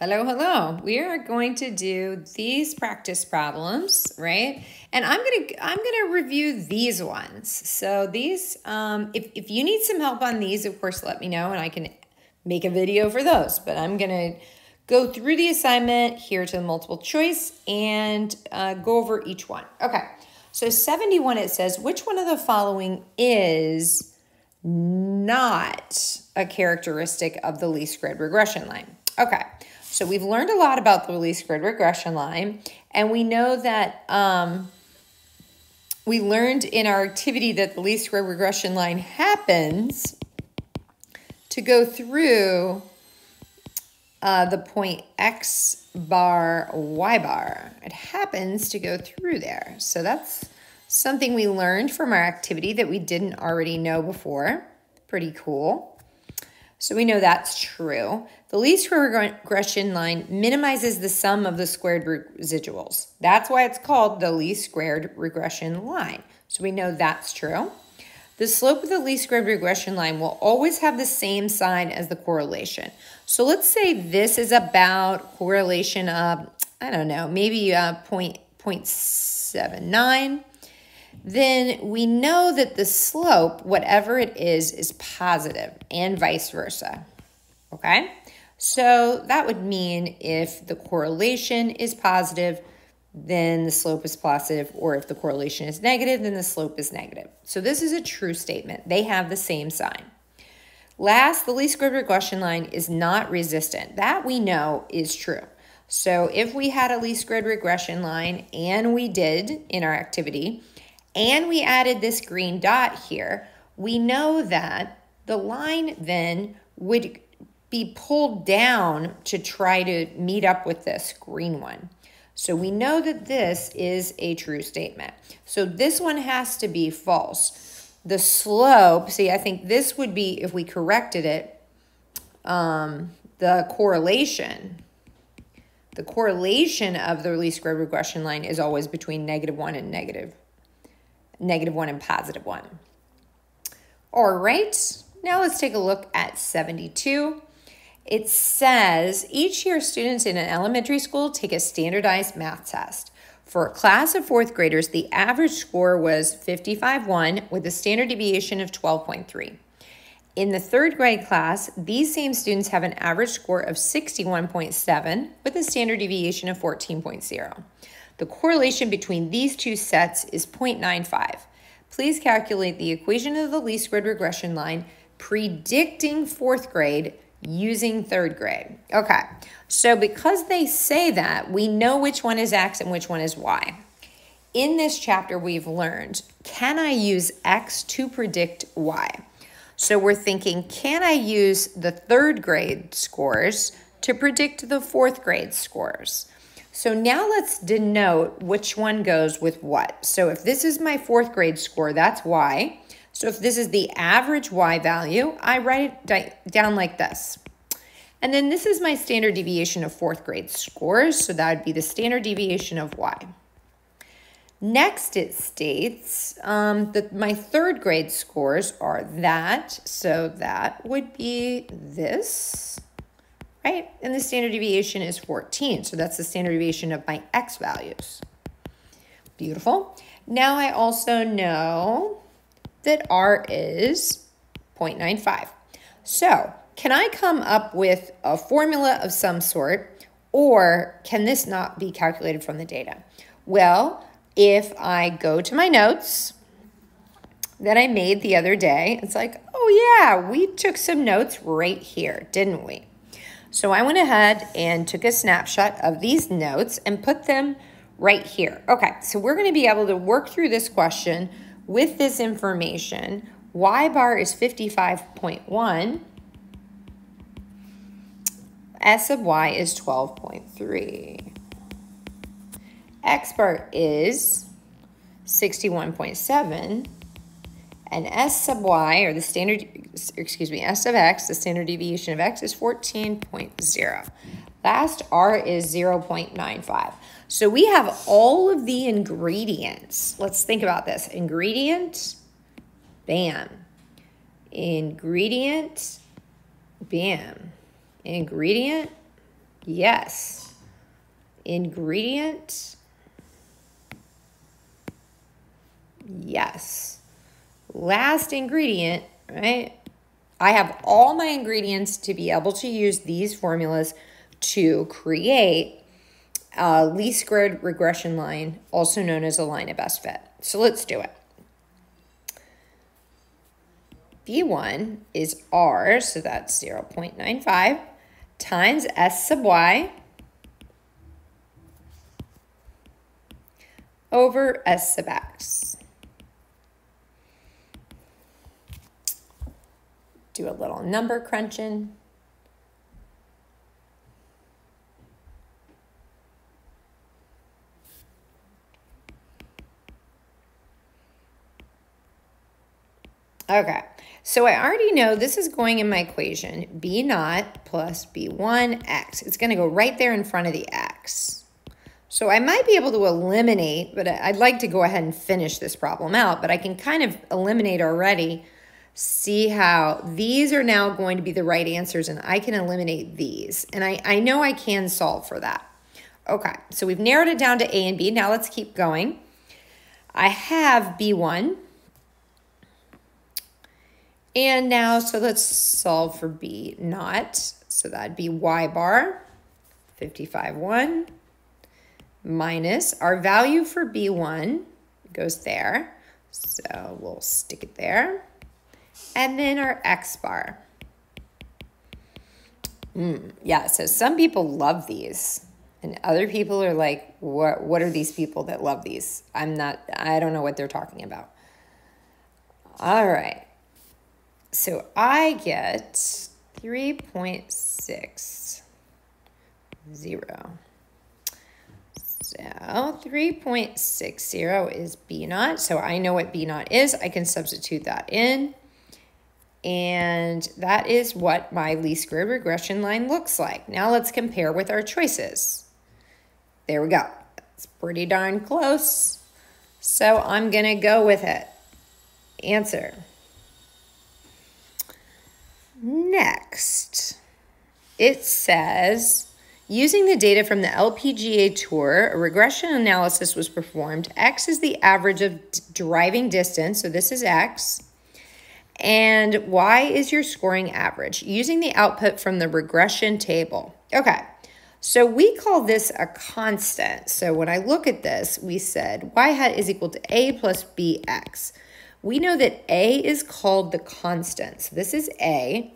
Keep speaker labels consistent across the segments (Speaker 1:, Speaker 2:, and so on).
Speaker 1: Hello, hello. We are going to do these practice problems, right? And I'm gonna I'm gonna review these ones. So these, um, if if you need some help on these, of course, let me know, and I can make a video for those. But I'm gonna go through the assignment here to the multiple choice and uh, go over each one. Okay. So 71, it says, which one of the following is not a characteristic of the least squared regression line? Okay. So we've learned a lot about the least squared regression line, and we know that um, we learned in our activity that the least squared regression line happens to go through uh, the point x bar, y bar. It happens to go through there. So that's something we learned from our activity that we didn't already know before. Pretty cool. So we know that's true. The least regression line minimizes the sum of the squared residuals. That's why it's called the least squared regression line. So we know that's true. The slope of the least squared regression line will always have the same sign as the correlation. So let's say this is about correlation of, I don't know, maybe uh, point, 0.79 then we know that the slope, whatever it is, is positive and vice versa. Okay? So that would mean if the correlation is positive, then the slope is positive, or if the correlation is negative, then the slope is negative. So this is a true statement. They have the same sign. Last, the least squared regression line is not resistant. That we know is true. So if we had a least squared regression line, and we did in our activity, and we added this green dot here, we know that the line then would be pulled down to try to meet up with this green one. So we know that this is a true statement. So this one has to be false. The slope, see, I think this would be, if we corrected it, um, the correlation, the correlation of the least squared regression line is always between negative 1 and negative negative 1 and positive 1. All right, now let's take a look at 72. It says each year students in an elementary school take a standardized math test. For a class of fourth graders, the average score was 55.1 with a standard deviation of 12.3. In the third grade class, these same students have an average score of 61.7 with a standard deviation of 14.0. The correlation between these two sets is 0.95. Please calculate the equation of the least squared regression line predicting fourth grade using third grade. Okay, so because they say that, we know which one is X and which one is Y. In this chapter, we've learned, can I use X to predict Y? So we're thinking, can I use the third grade scores to predict the fourth grade scores? So now let's denote which one goes with what. So if this is my fourth grade score, that's Y. So if this is the average Y value, I write it down like this. And then this is my standard deviation of fourth grade scores. So that would be the standard deviation of Y. Next, it states um, that my third grade scores are that. So that would be this right? And the standard deviation is 14. So that's the standard deviation of my x values. Beautiful. Now I also know that r is 0.95. So can I come up with a formula of some sort or can this not be calculated from the data? Well, if I go to my notes that I made the other day, it's like, oh yeah, we took some notes right here, didn't we? So I went ahead and took a snapshot of these notes and put them right here. Okay, so we're gonna be able to work through this question with this information. Y bar is 55.1. S sub y is 12.3. X bar is 61.7 and S sub y, or the standard, excuse me, S sub x, the standard deviation of x is 14.0. Last R is 0.95. So we have all of the ingredients. Let's think about this. Ingredient, bam. Ingredient, bam. Ingredient, Yes. Ingredient. Yes. Last ingredient, right? I have all my ingredients to be able to use these formulas to create a least squared regression line, also known as a line of best fit. So let's do it. B1 is R, so that's 0 0.95, times S sub Y over S sub X. Do a little number crunching. Okay, so I already know this is going in my equation, b naught plus b1x. It's going to go right there in front of the x. So I might be able to eliminate, but I'd like to go ahead and finish this problem out, but I can kind of eliminate already, see how these are now going to be the right answers, and I can eliminate these. And I, I know I can solve for that. Okay, so we've narrowed it down to A and B. Now let's keep going. I have B1, and now, so let's solve for B naught. So that'd be Y bar, 55, 1, minus our value for B1 goes there. So we'll stick it there. And then our X bar. Mm, yeah, so some people love these. And other people are like, what, what are these people that love these? I'm not, I don't know what they're talking about. All right. So I get 3.60. So 3.60 is B naught. So I know what B naught is. I can substitute that in. And that is what my least squared regression line looks like. Now let's compare with our choices. There we go. It's pretty darn close. So I'm going to go with it. Answer. Next, it says, using the data from the LPGA Tour, a regression analysis was performed. X is the average of driving distance, so this is X. And Y is your scoring average using the output from the regression table. Okay, so we call this a constant. So when I look at this, we said Y hat is equal to A plus BX we know that A is called the constant. So this is A.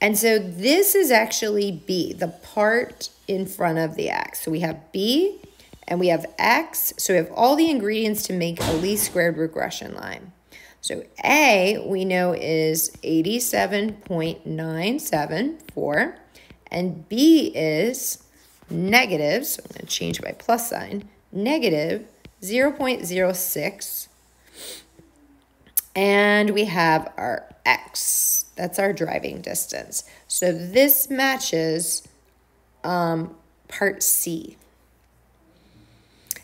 Speaker 1: And so this is actually B, the part in front of the X. So we have B and we have X. So we have all the ingredients to make a least squared regression line. So A, we know is 87.974. And B is negative, so I'm going to change my plus sign, negative 0.06 and we have our X. That's our driving distance. So this matches um, part C.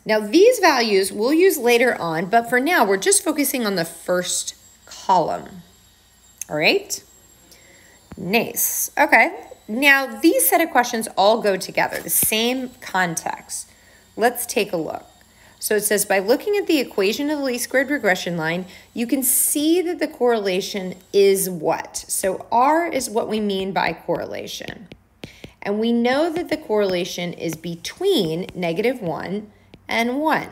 Speaker 1: Now these values we'll use later on, but for now we're just focusing on the first column. All right? Nice. Okay. Now these set of questions all go together, the same context. Let's take a look. So it says by looking at the equation of the least squared regression line, you can see that the correlation is what? So R is what we mean by correlation. And we know that the correlation is between negative 1 and 1.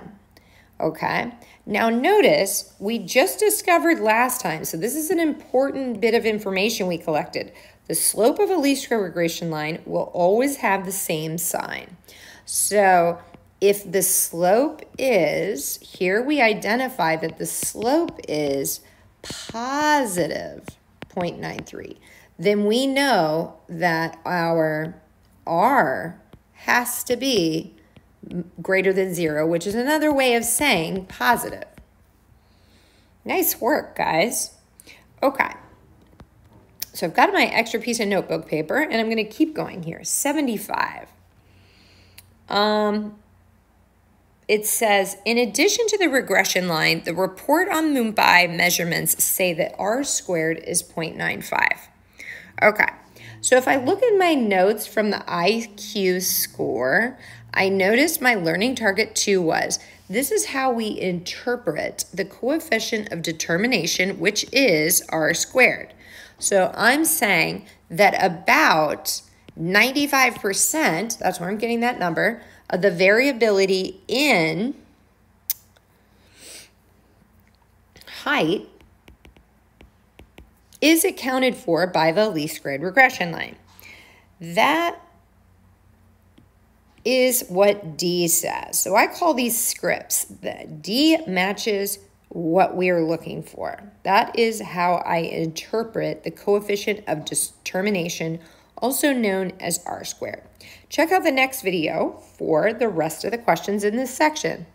Speaker 1: Okay, now notice we just discovered last time, so this is an important bit of information we collected. The slope of a least square regression line will always have the same sign. So if the slope is, here we identify that the slope is positive 0.93, then we know that our R has to be greater than zero, which is another way of saying positive. Nice work, guys. Okay. So I've got my extra piece of notebook paper, and I'm going to keep going here. 75. Um, it says, in addition to the regression line, the report on Mumbai measurements say that R squared is 0.95. Okay, So if I look in my notes from the IQ score, I noticed my learning target two was this is how we interpret the coefficient of determination, which is r squared. So I'm saying that about 95%, that's where I'm getting that number, the variability in height is accounted for by the least squared regression line. That is what D says. So I call these scripts. The D matches what we are looking for. That is how I interpret the coefficient of determination, also known as R squared. Check out the next video for the rest of the questions in this section.